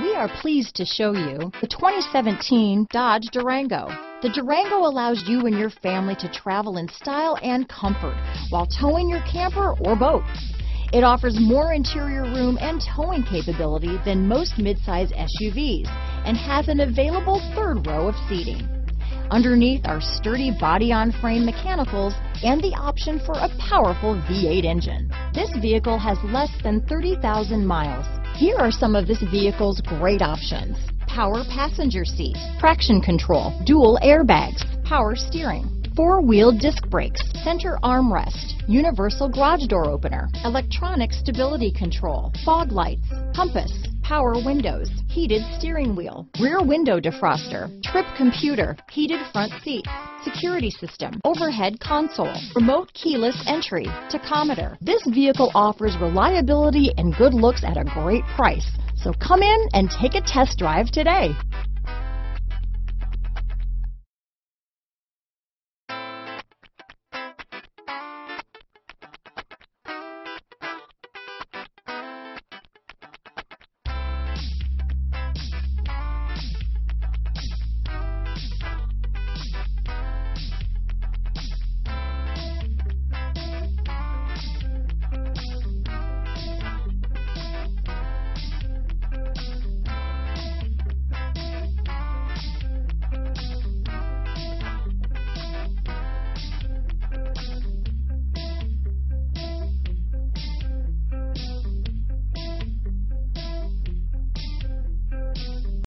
We are pleased to show you the 2017 Dodge Durango. The Durango allows you and your family to travel in style and comfort while towing your camper or boat. It offers more interior room and towing capability than most midsize SUVs and has an available third row of seating. Underneath are sturdy body-on-frame mechanicals and the option for a powerful V8 engine. This vehicle has less than 30,000 miles. Here are some of this vehicle's great options. Power passenger seat, traction control, dual airbags, power steering, four-wheel disc brakes, center armrest, universal garage door opener, electronic stability control, fog lights, compass, power windows, heated steering wheel, rear window defroster, trip computer, heated front seats, security system, overhead console, remote keyless entry, tachometer. This vehicle offers reliability and good looks at a great price. So come in and take a test drive today.